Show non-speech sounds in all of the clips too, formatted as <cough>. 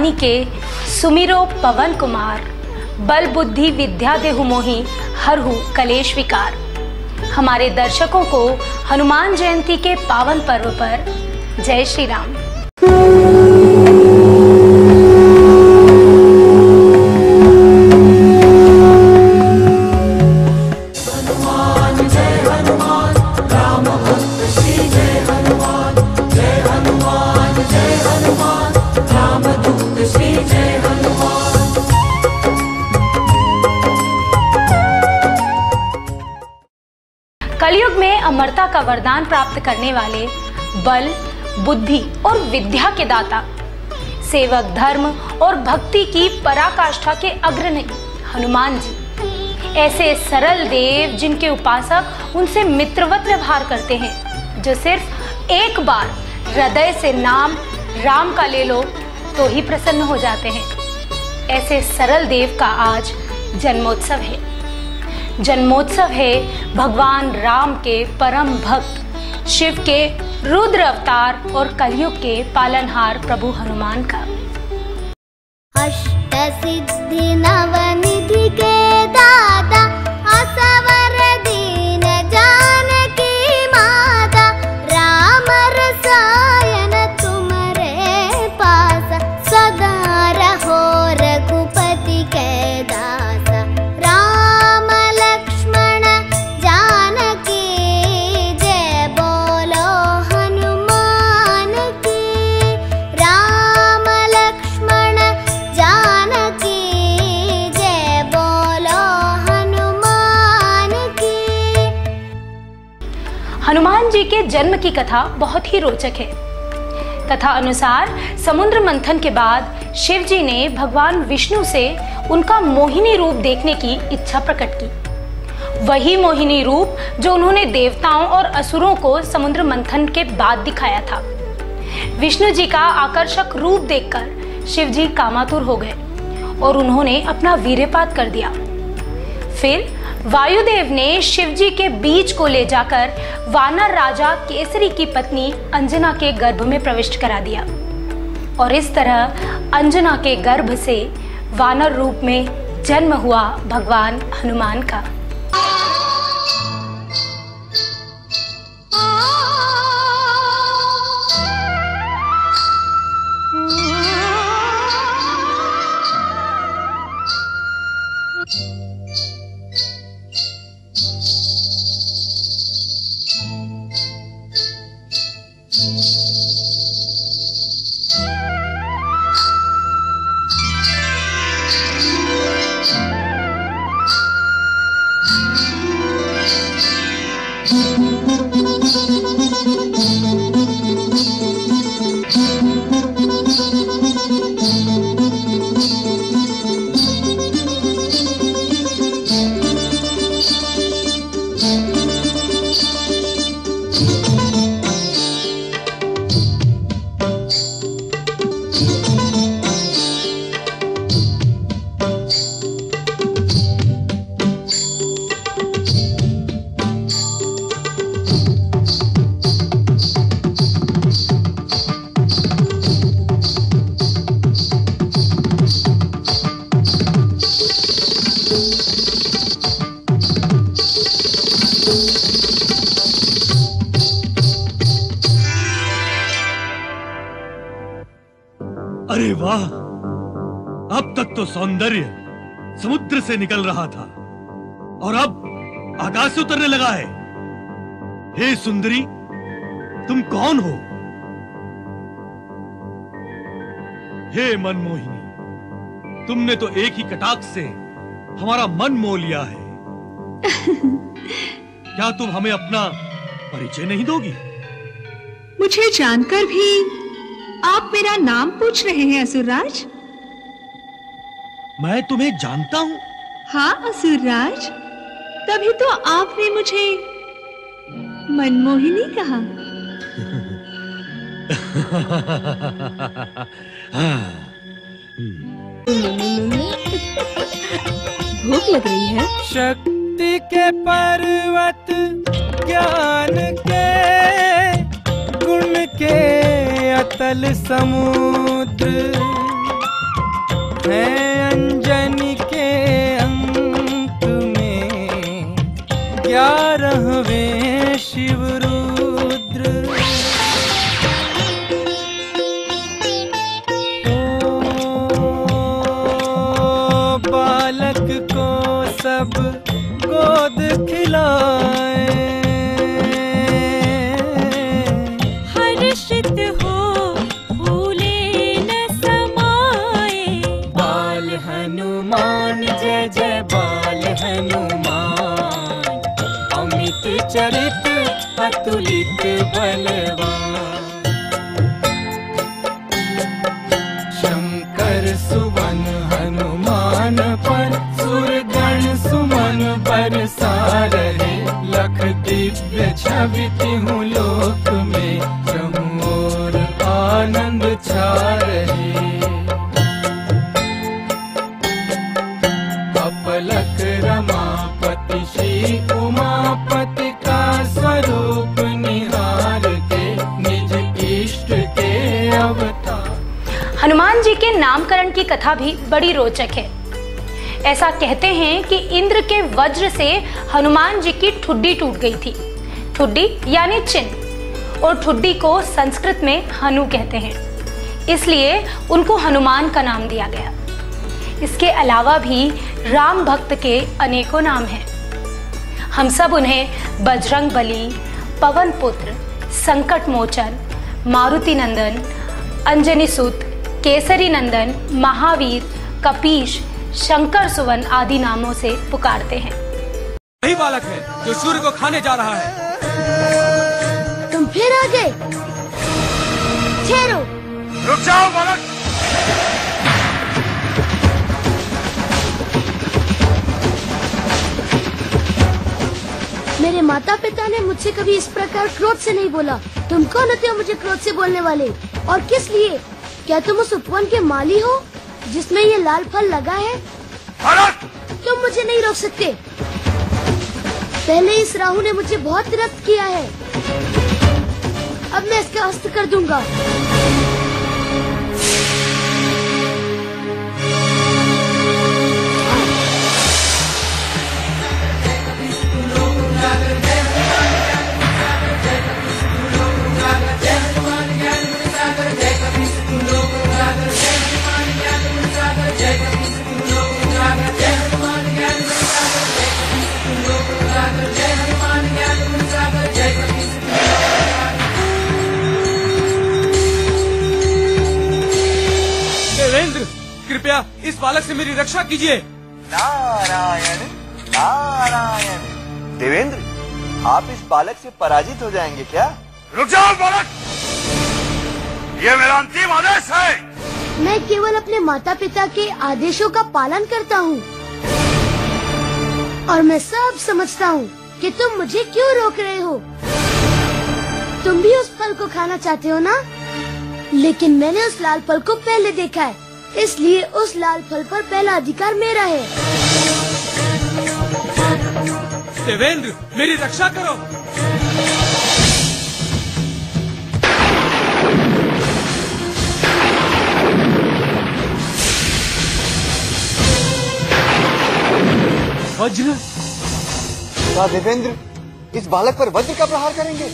जानी के सुमिरो पवन कुमार, बल बुद्धि विद्या देहु मोहि हरहु कलेश विकार। हमारे दर्शकों को हनुमान जयंती के पावन पर्व पर जय श्री राम। वरदान प्राप्त करने वाले बल, बुद्धि और विद्या के दाता। सेवक धर्म और भक्ति की पराकाष्ठा के अग्रणी हनुमान जी। ऐसे सरल देव जिनके उपासक उनसे मित्रवत व्यवहार करते हैं, जो सिर्फ़ एक बार हृदय से नाम, राम का ले लो तो ही प्रसन्न हो जाते हैं। ऐसे सरल देव का आज जन्मोत्सव है। जन्मोत्सव है भगवान राम के परम भक्त, शिव के रुद्र अवतार और कलयुग के पालनहार प्रभु हनुमान का। अष्ट सिद्धि नवनिधि के कथा बहुत ही रोचक है। कथा अनुसार समुद्र मंथन के बाद शिव जी ने भगवान विष्णु से उनका मोहिनी रूप देखने की इच्छा प्रकट की। वही मोहिनी रूप जो उन्होंने देवताओं और असुरों को समुद्र मंथन के बाद दिखाया था। विष्णु जी का आकर्षक रूप देखकर शिव जी कामातुर हो गए और उन्होंने अपना वीर्यपात कर दिया। फिर वायुदेव ने शिवजी के बीज को ले जाकर वानर राजा केसरी की पत्नी अंजना के गर्भ में प्रविष्ट करा दिया। और इस तरह अंजना के गर्भ से वानर रूप में जन्म हुआ भगवान हनुमान का। वाह। अब तक तो सौंदर्य समुद्र से निकल रहा था और अब आकाश से उतरने लगा है। हे सुंदरी तुम कौन हो? हे मनमोहिनी तुमने तो एक ही कटाक्ष से हमारा मन मोह लिया है। <laughs> क्या तुम हमें अपना परिचय नहीं दोगी? मुझे जानकर भी आप मेरा नाम पूछ रहे हैं असुरराज? मैं तुम्हें जानता हूँ। हाँ असुरराज। तभी तो आपने मुझे मनमोहिनी कहा। हाँ, भूख लग रही है। शक्ति के पर्वत ज्ञान के गुण के अतल समुद्र। चरित अतुलित बलवान। शंकर सुवन हनुमान पर सुरगण सुमन पर सारहे लख छवि तिहु लोक हनुमान जी के नामकरण की कथा भी बड़ी रोचक है। ऐसा कहते हैं कि इंद्र के वज्र से हनुमान जी की ठुड्डी टूट गई थी। ठुड्डी यानी चिन्ह, और ठुड्डी को संस्कृत में हनु कहते हैं। इसलिए उनको हनुमान का नाम दिया गया। इसके अलावा भी राम भक्त के अनेकों नाम हैं। हम सब उन्हें बजरंग बली, पवन पुत्र, संकट मोचन, मारुति नंदन, अंजनी सुत केसरी नंदन महावीर कपीश शंकर सुवन आदि नामों से पुकारते हैं। वही बालक है जो सूर्य को खाने जा रहा है। तुम फिर आ गए। ठहरो। रुक जाओ बालक। मेरे माता पिता ने मुझसे कभी इस प्रकार क्रोध से नहीं बोला। तुम कौन होते हो मुझे क्रोध से बोलने वाले? और किस लिए? क्या तुम उस उपवन के माली हो जिसमें ये लाल फल लगा है? तुम मुझे नहीं रोक सकते। पहले इस राहु ने मुझे बहुत त्रस्त किया है। अब मैं इसका अस्त कर दूँगा। कृपया इस बालक से मेरी रक्षा कीजिए। नारायण नारायण। देवेंद्र आप इस बालक से पराजित हो जाएँगे क्या? रुक जाओ बालक। ये मेरा अंतिम आदेश है। मैं केवल अपने माता पिता के आदेशों का पालन करता हूँ। और मैं सब समझता हूँ कि तुम मुझे क्यों रोक रहे हो। तुम भी उस फल को खाना चाहते हो ना? लेकिन मैंने उस लाल फल को पहले देखा है। इसलिए उस लाल फल पर पहला अधिकार मेरा है। देवेंद्र मेरी रक्षा करो। वज्र। देवेंद्र इस बालक पर वज्र का प्रहार करेंगे।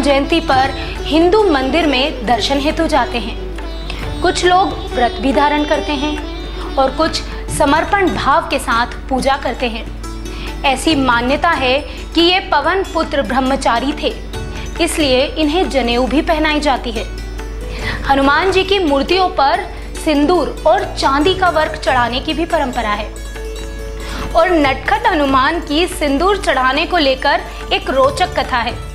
हनुमान जयंती पर हिंदू मंदिर में दर्शन हेतु जाते हैं। कुछ लोग व्रत भी धारण करते हैं और कुछ समर्पण भाव के साथ पूजा करते हैं। ऐसी मान्यता है कि ये पवन पुत्र ब्रह्मचारी थे, इसलिए इन्हें जनेऊ भी पहनाई जाती है। हनुमान जी की मूर्तियों पर सिंदूर और चांदी का वर्क चढ़ाने की भी परंपरा है। और नटखट हनुमान की सिंदूर चढ़ाने को लेकर एक रोचक कथा है।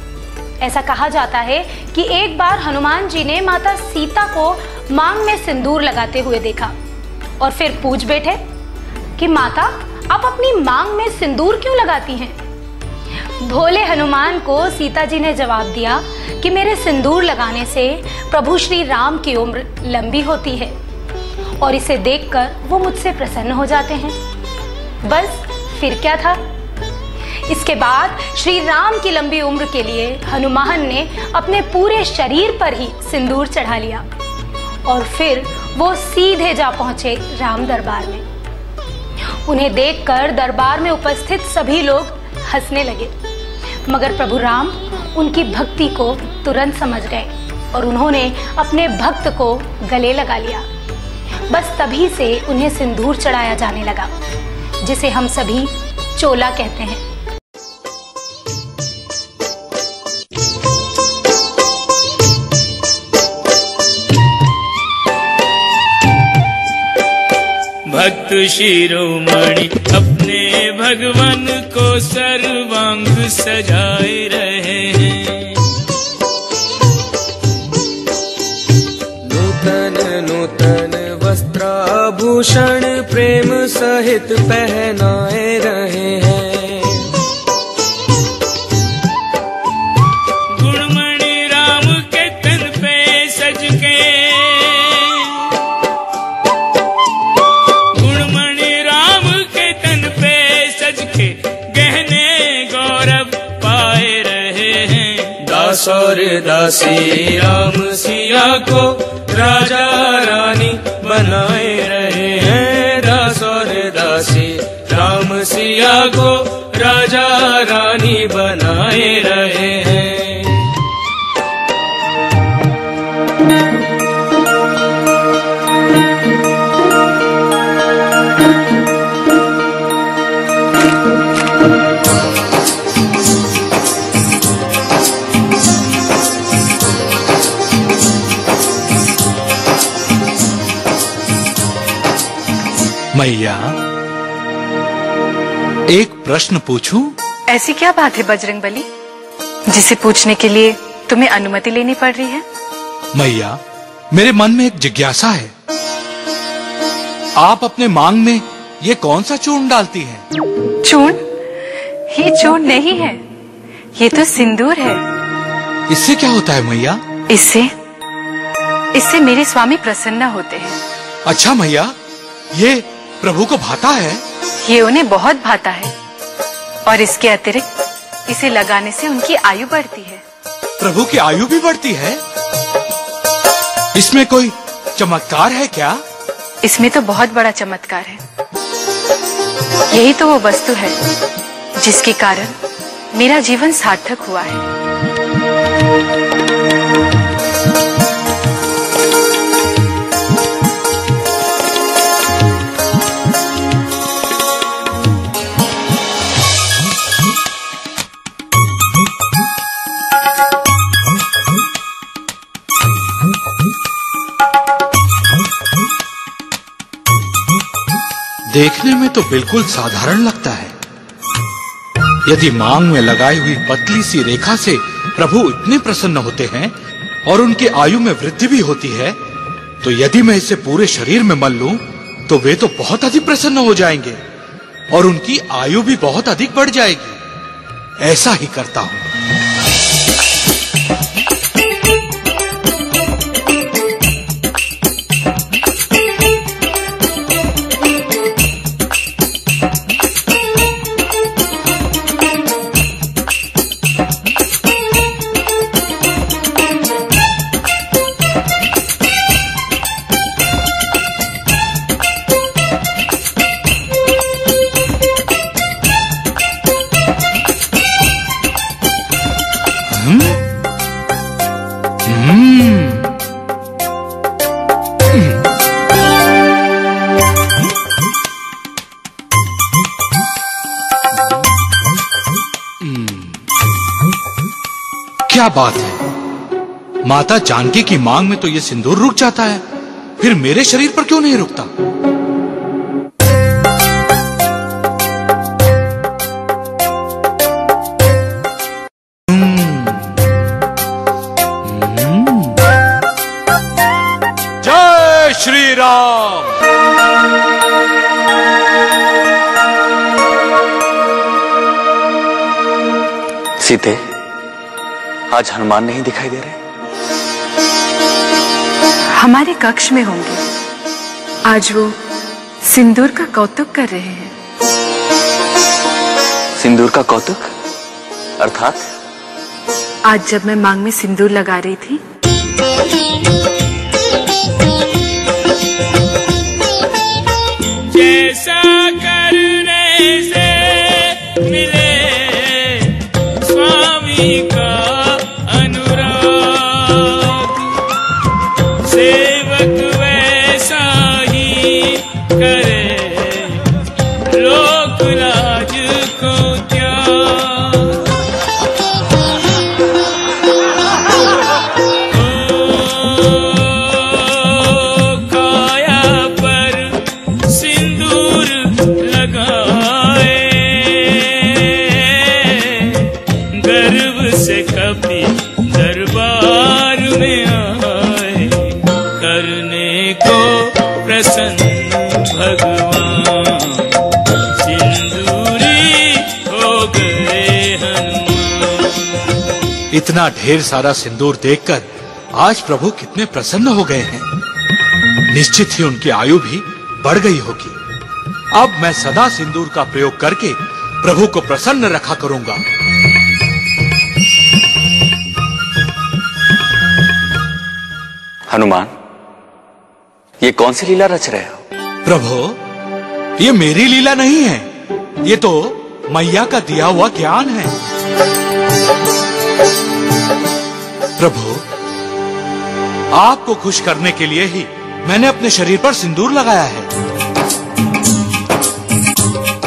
ऐसा कहा जाता है कि एक बार हनुमान जी ने माता सीता को मांग में सिंदूर लगाते हुए देखा और फिर पूछ बैठे कि माता, आप अपनी मांग में सिंदूर क्यों लगाती हैं? भोले हनुमान को सीता जी ने जवाब दिया कि मेरे सिंदूर लगाने से प्रभु श्री राम की उम्र लंबी होती है और इसे देखकर वो मुझसे प्रसन्न हो जाते हैं। बस फिर क्या था? इसके बाद श्री राम की लंबी उम्र के लिए हनुमान ने अपने पूरे शरीर पर ही सिंदूर चढ़ा लिया और फिर वो सीधे जा पहुँचे राम दरबार में। उन्हें देखकर दरबार में उपस्थित सभी लोग हंसने लगे। मगर प्रभु राम उनकी भक्ति को तुरंत समझ गए और उन्होंने अपने भक्त को गले लगा लिया। बस तभी से उन्हें सिंदूर चढ़ाया जाने लगा, जिसे हम सभी चोला कहते हैं। भक्त शिरोमणि, अपने भगवान को सर्वांग सजाए रहे हैं। नूतन नूतन वस्त्राभूषण प्रेम सहित पहनाए रहे हैं। हैं दास और दासी राम सिया को राजा रानी बनाए रहे हैं। दास दासी राम सिया को राजा रानी बनाए रहे मैया एक प्रश्न पूछूँ? ऐसी क्या बात है बजरंग बली जिसे पूछने के लिए तुम्हें अनुमति लेनी पड़ रही है? मैया मेरे मन में एक जिज्ञासा है। आप अपने मांग में ये कौन सा चूर्ण डालती हैं? चूर्ण? ये चूर्ण नहीं है ये तो सिंदूर है। इससे क्या होता है मैया? इससे इससे मेरे स्वामी प्रसन्न होते हैं। अच्छा मैया ये प्रभु को भाता है? ये उन्हें बहुत भाता है। और इसके अतिरिक्त इसे लगाने से उनकी आयु बढ़ती है। प्रभु की आयु भी बढ़ती है? इसमें कोई चमत्कार है क्या? इसमें तो बहुत बड़ा चमत्कार है। यही तो वो वस्तु है जिसके कारण मेरा जीवन सार्थक हुआ है। देखने में तो बिल्कुल साधारण लगता है। यदि मांग में लगाई हुई पतली सी रेखा से प्रभु इतने प्रसन्न होते हैं और उनकी आयु में वृद्धि भी होती है तो यदि मैं इसे पूरे शरीर में मल लूँ तो वे तो बहुत अधिक प्रसन्न हो जाएँगे और उनकी आयु भी बहुत अधिक बढ़ जाएगी। ऐसा ही करता हूँ। क्या बात है? माता जानकी की मांग में तो ये सिंदूर रुक जाता है। फिर मेरे शरीर पर क्यों नहीं रुकता? जय श्री राम सीते आज हनुमान नहीं दिखाई दे रहे। हमारे कक्ष में होंगे। आज वो सिंदूर का कौतुक कर रहे हैं। सिंदूर का कौतुक? अर्थात? आज जब मैं मांग में सिंदूर लगा रही थी जैसा करने से इतना ढेर सारा सिंदूर देखकर आज प्रभु कितने प्रसन्न हो गए हैं। निश्चित ही उनकी आयु भी बढ़ गई होगी। अब मैं सदा सिंदूर का प्रयोग करके प्रभु को प्रसन्न रखा करूँगा। हनुमान ये कौन सी लीला रच रहे हो? प्रभु ये मेरी लीला नहीं है। ये तो मैया का दिया हुआ ज्ञान है। प्रभु आपको खुश करने के लिए ही मैंने अपने शरीर पर सिंदूर लगाया है।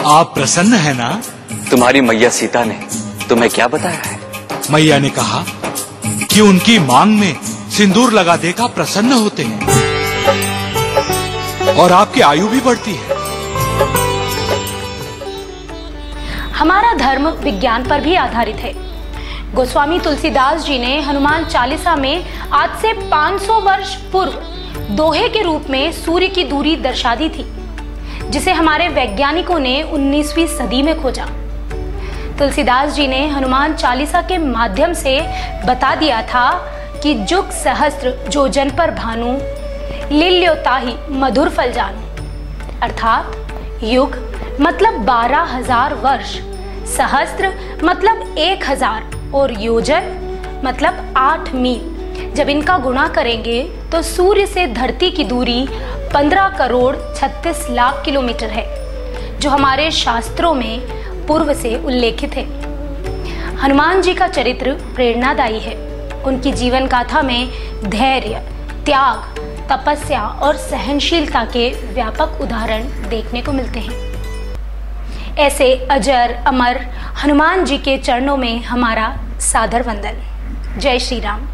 आप प्रसन्न है ना? तुम्हारी मैया सीता ने तुम्हें क्या बताया है? मैया ने कहा कि उनकी मांग में सिंदूर लगा देकर प्रसन्न होते हैं और आपकी आयु भी बढ़ती है। हमारा धर्म विज्ञान पर भी आधारित है। गोस्वामी तुलसीदास जी ने हनुमान चालीसा में आज से 500 वर्ष पूर्व दोहे के रूप में सूर्य की दूरी दर्शा दी थी, जिसे हमारे वैज्ञानिकों ने 19वीं सदी में खोजा। तुलसीदास जी ने हनुमान चालीसा के माध्यम से बता दिया था कि जुग सहस्त्र जोजन पर भानु, लिल्योताही मधुर फल जानू। अर्थात युग मतलब बारह हज़ार वर्ष, सहस्त्र मतलब एक हज़ार। और योजन मतलब आठ मील। जब इनका गुणा करेंगे तो सूर्य से धरती की दूरी पंद्रह करोड़ छत्तीस लाख किलोमीटर है, जो हमारे शास्त्रों में पूर्व से उल्लेखित है। हनुमान जी का चरित्र प्रेरणादायी है। उनकी जीवन गाथा में धैर्य, त्याग, तपस्या और सहनशीलता के व्यापक उदाहरण देखने को मिलते हैं। ऐसे अजर अमर हनुमान जी के चरणों में हमारा सादर वंदन। जय श्री राम